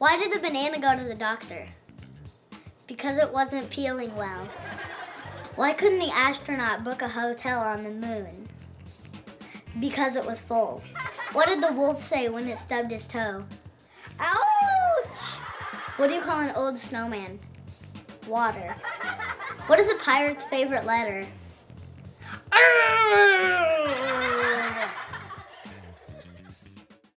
Why did the banana go to the doctor? Because it wasn't peeling well. Why couldn't the astronaut book a hotel on the moon? Because it was full. What did the wolf say when it stubbed his toe? Ouch! What do you call an old snowman? Water. What is a pirate's favorite letter?